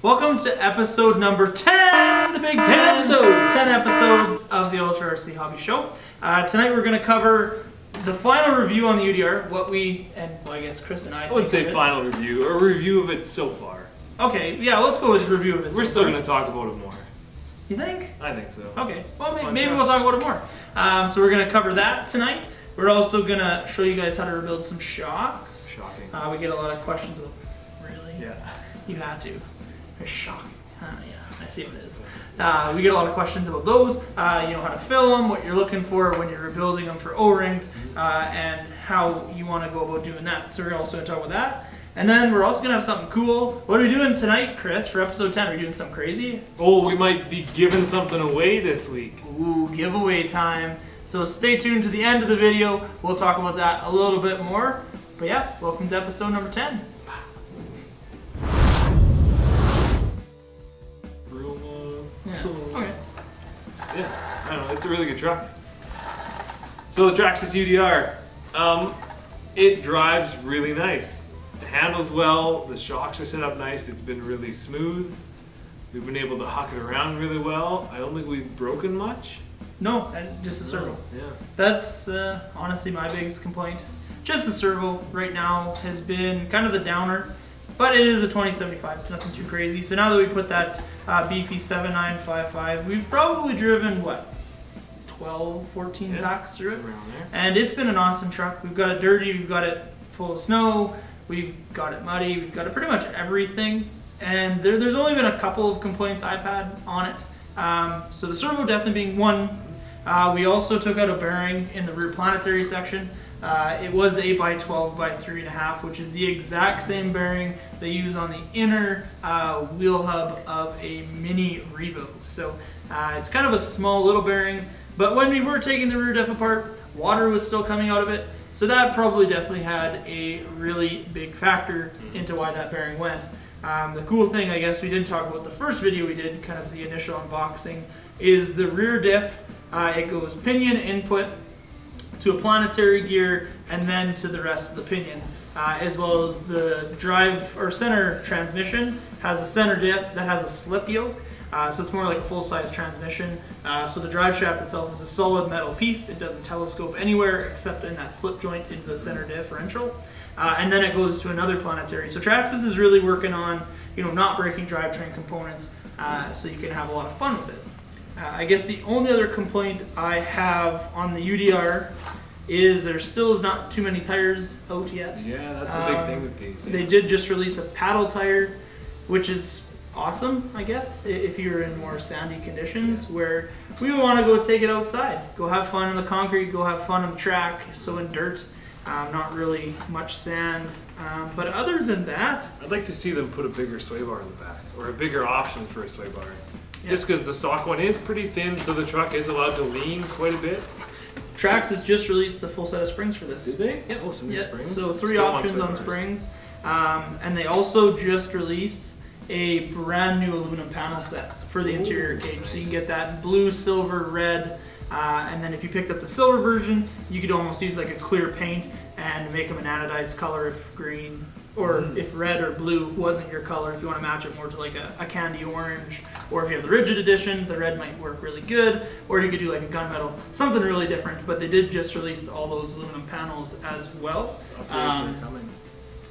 Welcome to episode number 10, the big 10, 10 episodes. 10 episodes of the Ultra RC Hobby Show. Uh, tonight we're going to cover the final review on the UDR, what we, and well, I guess Chris and I I wouldn't say final review, a review of it so far. Okay, yeah, let's go with a review of it. We're so still going to talk about it more. You think? I think so. Okay, well, may- maybe we'll talk about it more. Um, so we're going to cover that tonight. We're also going to show you guys how to rebuild some shocks. Shocking. Uh, we get a lot of questions about, really? yeah. You had to. It's shocking. Uh, yeah, I see what it is. Uh, we get a lot of questions about those. Uh, you know how to fill them, what you're looking for when you're rebuilding them for O-rings, uh, and how you want to go about doing that. So we're also going to talk about that. And then we're also going to have something cool. What are we doing tonight, Chris, for episode 10? Are we doing something crazy? Oh, we might be giving something away this week. Ooh, giveaway time. So stay tuned to the end of the video. We'll talk about that a little bit more. But yeah, welcome to episode number 10. Yeah, I don't know. It's a really good truck. So the Traxxas UDR, um, it drives really nice. It handles well. The shocks are set up nice. It's been really smooth. We've been able to huck it around really well. I don't think we've broken much. No, just a servo. Yeah. That's uh, honestly my biggest complaint. Just the servo right now has been kind of the downer, but it is a 2075. It's nothing too crazy. So now that we put that uh, beefy 7955, we've probably driven what 12, 14 Yeah, packs through it, there. and it's been an awesome truck. We've got it dirty, we've got it full of snow, we've got it muddy, we've got it pretty much everything. And there, there's only been a couple of complaints I've had on it. Um, so the servo definitely being one. Uh, we also took out a bearing in the rear planetary section. Uh, it was the 8x12 by 3.5, which is the exact same bearing they use on the inner uh, wheel hub of a Mini Revo. So uh, it's kind of a small little bearing, but when we were taking the rear diff apart, water was still coming out of it. So that probably definitely had a really big factor into why that bearing went. Um, the cool thing, I guess, we didn't talk about the first video we did, kind of the initial unboxing, is the rear diff. Uh, it goes pinion input to a planetary gear and then to the rest of the pinion, uh, as well as the drive or center transmission has a center diff that has a slip yoke. Uh, so it's more like a full-size transmission. Uh, so the drive shaft itself is a solid metal piece. It doesn't telescope anywhere except in that slip joint into the center differential. Uh, and then it goes to another planetary. So Traxxas is really working on, you know, not breaking drivetrain components, uh, so you can have a lot of fun with it. Uh, I guess the only other complaint I have on the UDR is there still is not too many tires out yet. Yeah, that's the big Um, thing with these. They did just release a paddle tire, which is awesome, I guess, if you're in more sandy conditions where we want to go take it outside, go have fun on the concrete, go have fun on the track, so in dirt, um, not really much sand. Um, but other than that, I'd like to see them put a bigger sway bar in the back, or a bigger option for a sway bar. Yeah. Just because the stock one is pretty thin, so the truck is allowed to lean quite a bit. Traxxas just released the full set of springs for this. they? Yeah. Oh, some new Yeah, springs. so three Still options on springs, um, and they also just released a brand new aluminum panel set for the interior Ooh, cage. So you can get that blue, silver, red, uh, and then if you picked up the silver version, you could almost use like a clear paint and make them an anodized color if green or if red or blue wasn't your color. If you want to match it more to like a, a candy orange, or if you have the rigid edition, the red might work really good. Or you could do like a gunmetal, something really different. But they did just release all those aluminum panels as well. Um.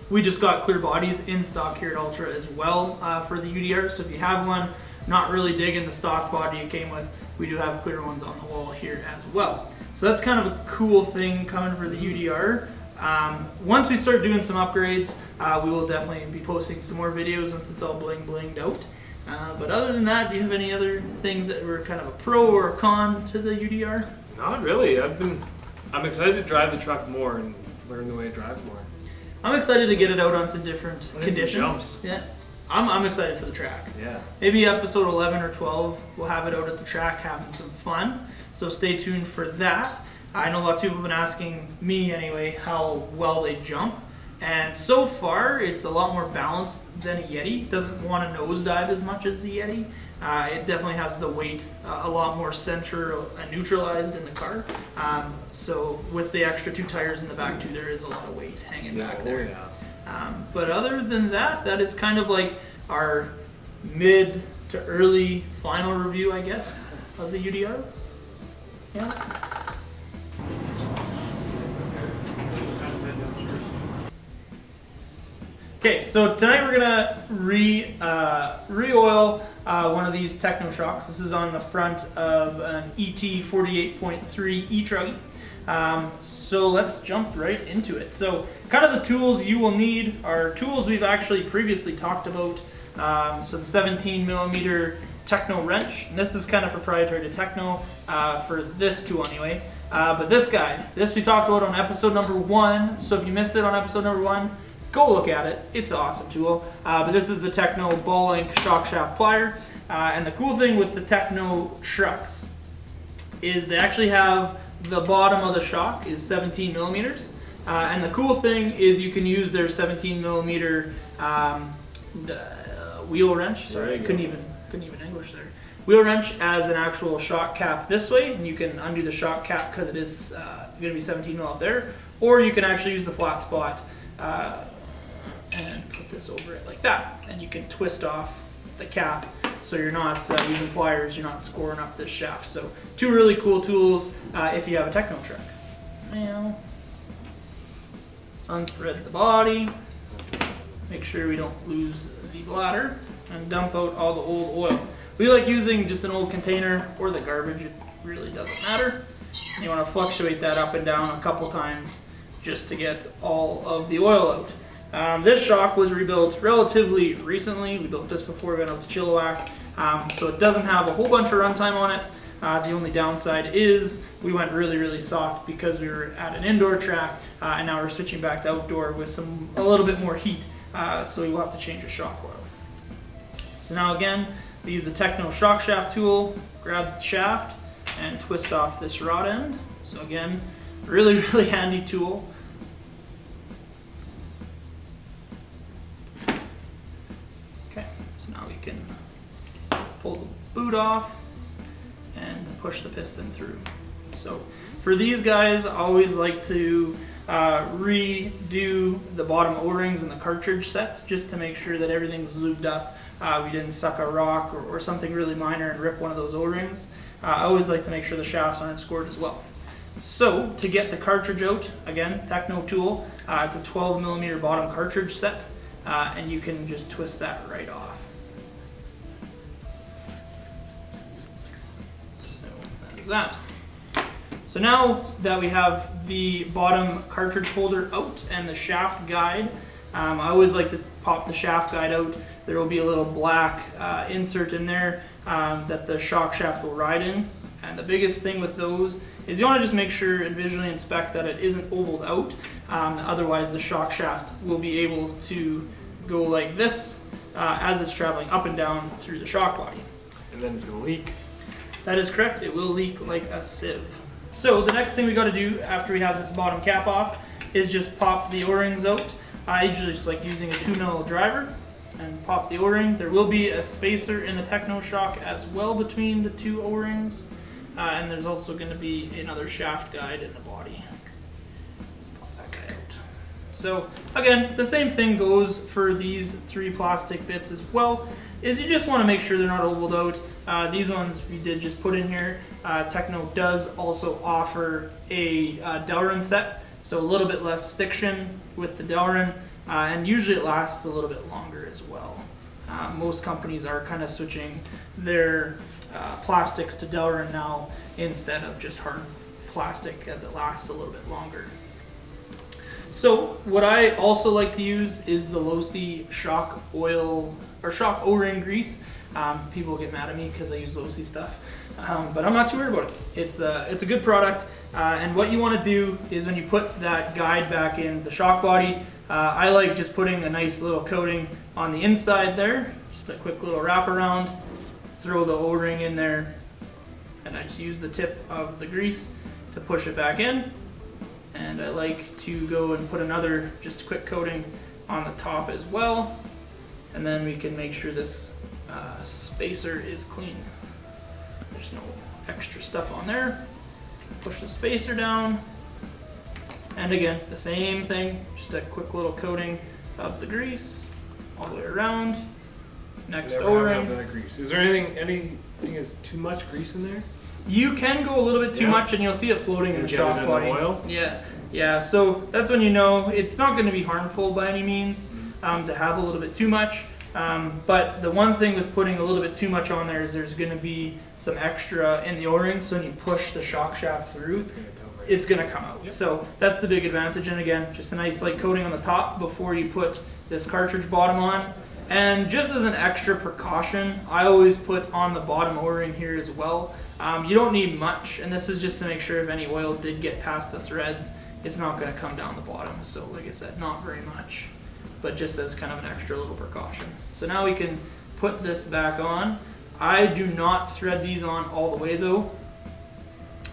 We just got clear bodies in stock here at Ultra as well uh, for the UDR. So if you have one, not really digging the stock body it came with, we do have clear ones on the wall here as well. So that's kind of a cool thing coming for the UDR. Um, once we start doing some upgrades, uh, we will definitely be posting some more videos once it's all bling blinged out. Uh, but other than that, do you have any other things that were kind of a pro or a con to the UDR? Not really. I've been. I'm excited to drive the truck more and learn the way to drive more. I'm excited to get it out onto different And it's conditions. jumps. Yeah, I'm, I'm excited for the track. Yeah. Maybe episode 11 or 12, we'll have it out at the track having some fun. So stay tuned for that. I know lots of people have been asking me anyway how well they jump. And so far, it's a lot more balanced than a Yeti. Doesn't want to nosedive as much as the Yeti. Uh, it definitely has the weight uh, a lot more center and neutralized in the car. Um, so with the extra two tires in the back too, there is a lot of weight hanging back oh, there. yeah. Um, but other than that, that is kind of like our mid to early final review, I guess, of the UDR. Yeah. Okay, so tonight we're gonna re uh, re-oil uh, one of these Tekno shocks. This is on the front of an ET 48.3 e-truggy. Um, so let's jump right into it. So kind of the tools you will need are tools we've actually previously talked about. Um, so the 17 millimeter Tekno wrench. And this is kind of proprietary to Tekno uh, for this tool anyway. Uh, but this guy, this we talked about on episode number one. So if you missed it on episode number one, go look at it. It's an awesome tool. Uh, but this is the Tekno Ball Link Shock Shaft Plier. Uh, and the cool thing with the Tekno trucks is they actually have the bottom of the shock is 17 millimeters. Uh, and the cool thing is you can use their 17 millimeter um, wheel wrench. Sorry, I couldn't even couldn't even English there. Wheel wrench as an actual shock cap this way, and you can undo the shock cap because it is uh, going to be 17 mil up there. Or you can actually use the flat spot uh, and put this over it like that, and you can twist off the cap so you're not uh, using pliers, you're not scoring up this shaft. So two really cool tools uh, if you have a Tekno truck. Now, unthread the body, make sure we don't lose the bladder, and dump out all the old oil. We like using just an old container or the garbage, it really doesn't matter. You want to fluctuate that up and down a couple times just to get all of the oil out. Um, this shock was rebuilt relatively recently. We built this before we went out to Chilliwack, um, so it doesn't have a whole bunch of runtime on it. Uh, the only downside is we went really, really soft because we were at an indoor track, uh, and now we're switching back to outdoor with some a little bit more heat, uh, so we will have to change the shock oil. So now again, we use the Tekno shock shaft tool, grab the shaft, and twist off this rod end. So again, really, really handy tool. Boot off and push the piston through. So for these guys, I always like to uh, redo the bottom O-rings and the cartridge set just to make sure that everything's lubed up. Uh, we didn't suck a rock or, or, something really minor and rip one of those O-rings. Uh, I always like to make sure the shafts aren't scored as well. So to get the cartridge out, again, Tekno tool, uh, it's a 12 millimeter bottom cartridge set, uh, and you can just twist that right off. That. So now that we have the bottom cartridge holder out and the shaft guide, um, I always like to pop the shaft guide out. There will be a little black uh, insert in there um, that the shock shaft will ride in. And the biggest thing with those is you want to just make sure and visually inspect that it isn't ovaled out. Um, otherwise the shock shaft will be able to go like this uh, as it's traveling up and down through the shock body. And then it's going to leak. That is correct. It will leak like a sieve. So the next thing we got to do after we have this bottom cap off is just pop the O-rings out. I usually just like using a 2 mil driver and pop the O-ring. There will be a spacer in the Tekno shock as well between the two O-rings. Uh, and there's also going to be another shaft guide in the body. So again, the same thing goes for these three plastic bits as well, is you just want to make sure they're not ovaled out. Uh, these ones we did just put in here. Uh, Tekno does also offer a uh, Delrin set, so a little bit less stiction with the Delrin, uh, and usually it lasts a little bit longer as well. Uh, most companies are kind of switching their uh, plastics to Delrin now instead of just hard plastic as it lasts a little bit longer. So what I also like to use is the Losi shock oil or shock O-ring grease. Um, people get mad at me because I use Losi stuff, um, but I'm not too worried about it. It's a, it's a good product, uh, and what you want to do is when you put that guide back in the shock body, uh, I like just putting a nice little coating on the inside there, just a quick little wrap around, throw the O-ring in there, and I just use the tip of the grease to push it back in. And I like to go and put another just quick coating on the top as well. And then we can make sure this uh, spacer is clean. There's no extra stuff on there. Push the spacer down. And again, the same thing, just a quick little coating of the grease all the way around. next Never have O-ring. that grease. Is there anything anything is too much grease in there? You can go a little bit too Yeah. much and you'll see it floating in You the get it shock in the body. oil? Yeah, yeah. So that's when you know it's not going to be harmful by any means Mm-hmm. um, to have a little bit too much. Um, but the one thing with putting a little bit too much on there is there's going to be some extra in the O-ring. So when you push the shock shaft through, It's gonna come right. it's going to come out. Yep. So that's the big advantage. And again, just a nice light coating on the top before you put this cartridge bottom on. And just as an extra precaution, I always put on the bottom O-ring here as well. Um, you don't need much, and this is just to make sure if any oil did get past the threads, it's not going to come down the bottom. So like I said, not very much, but just as kind of an extra little precaution. So now we can put this back on. I do not thread these on all the way though.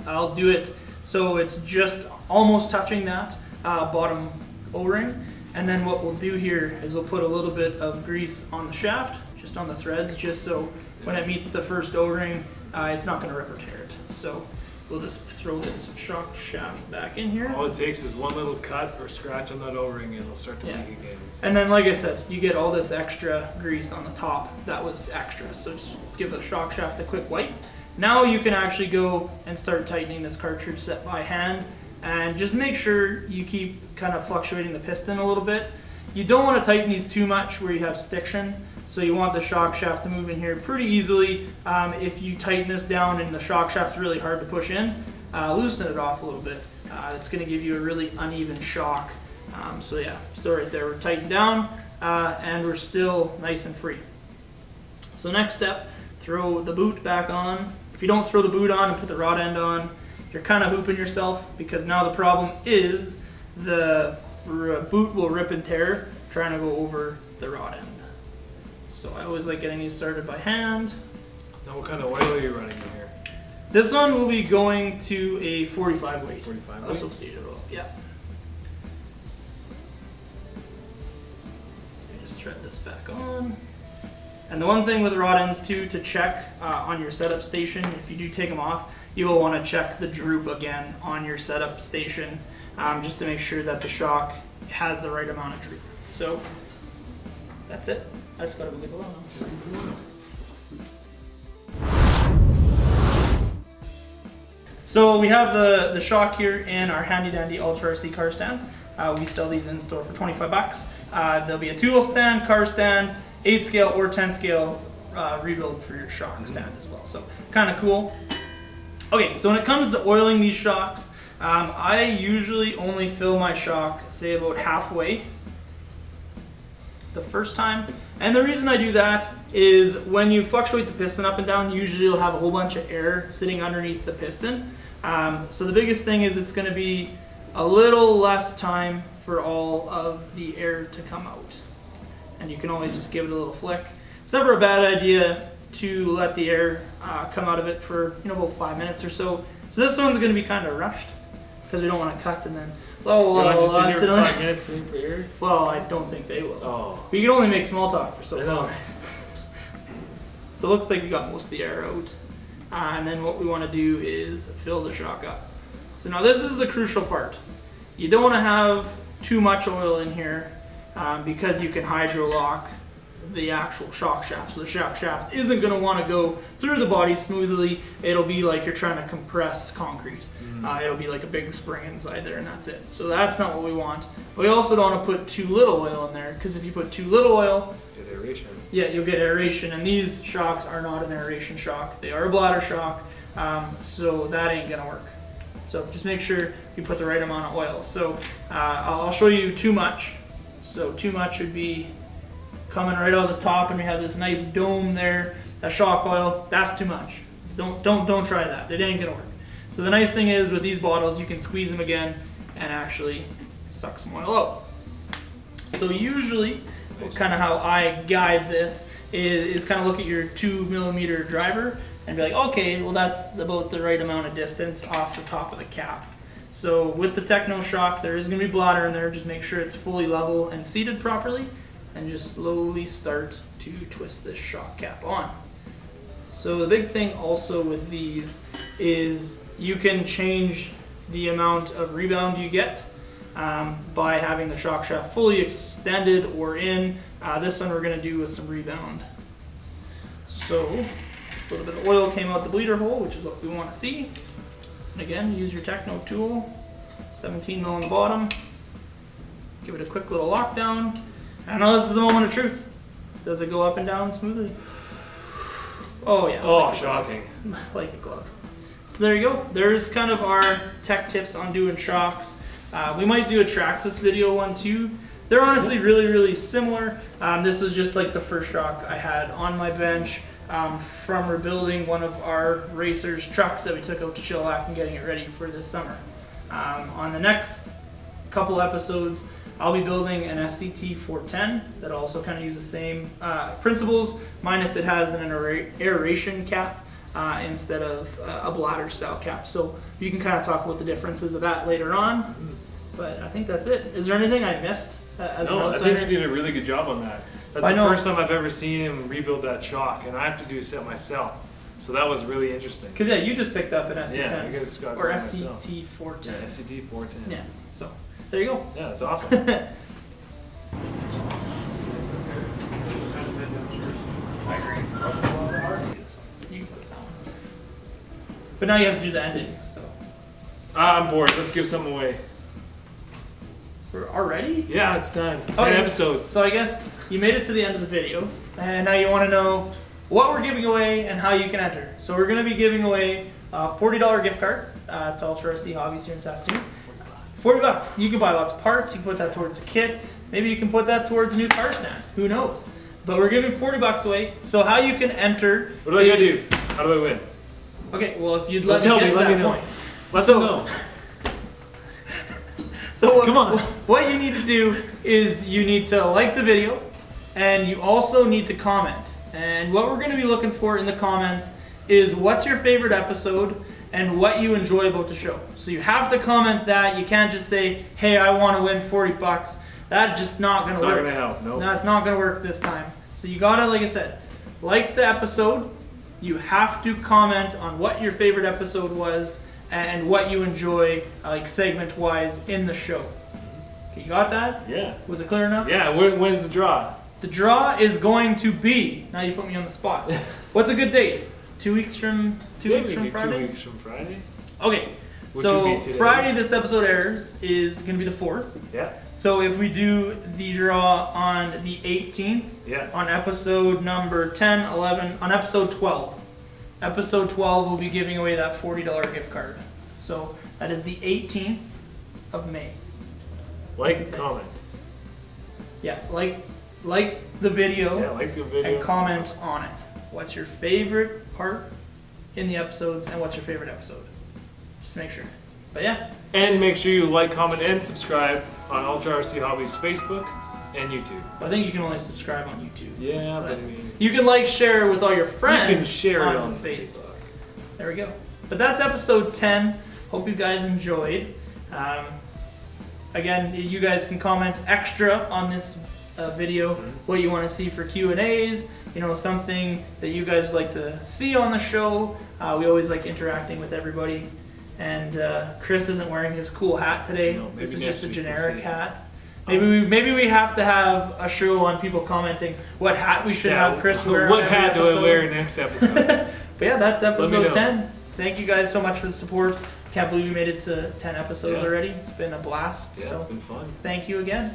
I'll do it so it's just almost touching that uh, bottom O-ring. And then what we'll do here is we'll put a little bit of grease on the shaft, just on the threads, just so when it meets the first O-ring, uh, it's not gonna rip or tear it. So we'll just throw this shock shaft back in here. All it takes is one little cut or scratch on that O-ring and it'll start to Yeah. leak again. And then, like I said, you get all this extra grease on the top that was extra. So just give the shock shaft a quick wipe. Now you can actually go and start tightening this cartridge set by hand and just make sure you keep kind of fluctuating the piston a little bit. You don't want to tighten these too much where you have stiction. So you want the shock shaft to move in here pretty easily. Um, if you tighten this down and the shock shaft's really hard to push in, uh, loosen it off a little bit. Uh, it's going to give you a really uneven shock. Um, so yeah, still right there, we're tightened down uh, and we're still nice and free. So next step, throw the boot back on. If you don't throw the boot on and put the rod end on, you're kind of hooping yourself because now the problem is the boot will rip and tear trying to go over the rod end. So I always like getting these started by hand. now what kind of oil are you running in here? This one will be going to a 45 weight. 45 weight? Associated oil, yeah. So you just thread this back on. And the one thing with rod ends too, to check uh, on your setup station, if you do take them off, you will want to check the droop again on your setup station, um, just to make sure that the shock has the right amount of droop. So that's it. I just gotta go get the now. Just needs some. So we have the, the shock here in our handy dandy Ultra RC car stands. Uh, we sell these in store for 25 bucks. Uh, there'll be a tool stand, car stand, 8 scale or 10 scale uh, rebuild for your shock stand as well. So kind of cool. Okay, so when it comes to oiling these shocks, um, I usually only fill my shock, say about halfway the first time. And the reason I do that is when you fluctuate the piston up and down, usually you'll have a whole bunch of air sitting underneath the piston. Um, so the biggest thing is it's going to be a little less time for all of the air to come out. And you can always just give it a little flick. It's never a bad idea to let the air uh, come out of it for you know about five minutes or so. So this one's going to be kind of rushed because we don't want to cut and then oh, You want well, sit here for five minutes for air? well, I don't think they will. Oh. We can only make small talk for so long. So it looks like we got most of the air out. Uh, and then what we want to do is fill the shock up. So now this is the crucial part. You don't want to have too much oil in here um, because you can hydro lock the actual shock shaft. So the shock shaft isn't going to want to go through the body smoothly. It'll be like you're trying to compress concrete. Uh, it'll be like a big spring inside there and that's it. So that's not what we want. We also don't want to put too little oil in there because if you put too little oil, Get aeration. yeah, you'll get aeration, and these shocks are not an aeration shock. They are a bladder shock, um, so that ain't gonna work. So just make sure you put the right amount of oil. So uh, I'll show you too much. So too much would be coming right out of the top, and we have this nice dome there. That shock oil, that's too much. Don't don't don't try that. It ain't gonna work. So the nice thing is with these bottles, you can squeeze them again and actually suck some oil out. So usually, kind of how I guide this is, is kind of look at your two millimeter driver and be like, okay, well that's about the right amount of distance off the top of the cap. So with the Tekno Shock, there is to be bladder in there. Just make sure it's fully level and seated properly, and just slowly start to twist this shock cap on. So the big thing also with these is you can change the amount of rebound you get um, by having the shock shaft fully extended or in. Uh, this one we're going to do with some rebound So, a little bit of oil came out the bleeder hole, which is what we want to see. And again, use your Tekno tool, 17 mil on the bottom. Give it a quick little lockdown. And know this is the moment of truth. Does it go up and down smoothly? Oh yeah. Oh, like shocking. like a glove. So there you go. There's kind of our tech tips on doing shocks. Uh, we might do a Traxxas video one too. They're honestly really, really similar. Um, this was just like the first shock I had on my bench um, from rebuilding one of our racers' trucks that we took out to Chilliwack and getting it ready for this summer. Um, on the next couple episodes, I'll be building an SCT 410 that also kind of uses the same uh, principles, minus it has an aeration cap uh, instead of uh, a bladder style cap. So you can kind of talk about the differences of that later on. But I think that's it. Is there anything I missed uh, as No, I think you did a really good job on that. That's I the know. first time I've ever seen him rebuild that shock, and I have to do a set myself. So that was really interesting. Because yeah, you just picked up an SC10 Yeah, I get it, Scott, or. SCT Yeah, 410. SCT 410. Yeah. So there you go. Yeah, that's awesome. I agree. You can put it down. But now you have to do the ending. So Ah, I'm bored. Let's give something away. we're already. Yeah, it's time. 10 episodes. So I guess you made it to the end of the video, and now you want to know what we're giving away and how you can enter. So we're going to be giving away a $40 gift card uh, to Ultra RC Hobbies here in Saskatoon. 40 bucks. You can buy lots of parts. You can put that towards a kit. Maybe you can put that towards a new car stand. Who knows? But we're giving 40 bucks away. So how you can enter? What do I gotta do? How do I win? Okay, well if you'd let tell me me, let me know. point. Let So- them know. So what, Come on. what you need to do is you need to like the video and you also need to comment. And what we're going to be looking for in the comments is what's your favorite episode and what you enjoy about the show. So you have to comment that. You can't just say, "Hey, I want to win 40 bucks." That's just not going It's to not work. gonna help. No. No, it's not going to work this time. So you got to like I said, like the episode. You have to comment on what your favorite episode was and what you enjoy like segment wise in the show. Okay, you got that? Yeah. Was it clear enough? Yeah. When, when's the draw? The draw is going to be. Now you put me on the spot. What's a good date? Two weeks from two Yeah, weeks we from Friday. Two weeks from Friday. Okay. Which so would be today. Friday this episode airs is going to be the fourth. Yeah. So if we do the draw on the 18th, Yeah. on episode number 10, 11, on episode 12. Episode 12 will be giving away that $40 gift card. So that is the 18th of May. Like comment. Yeah, like like the video Yeah, like the video. and comment on it. What's your favorite part in the episodes and what's your favorite episode? Just make sure. But yeah, And make sure you like, comment, and subscribe on Ultra RC Hobbies Facebook and YouTube. I think you can only subscribe on YouTube. Yeah, but I mean, you can like share with all your friends. You can share it on, on Facebook. There we go. But that's episode 10. Hope you guys enjoyed. Um, again, you guys can comment extra on this uh, video Mhm. what you want to see for Q and A's. You know, something that you guys would like to see on the show. Uh, we always like interacting with everybody. And uh, Chris isn't wearing his cool hat today. No, this is just a next week we'll generic hat. Maybe we maybe we have to have a show on people commenting what hat we should have Chris wear. What hat do I episode. wear next episode? But yeah, that's episode 10. Thank you guys so much for the support. Can't believe we made it to 10 episodes Yeah. already. It's been a blast. yeah, so it's been fun. thank you again.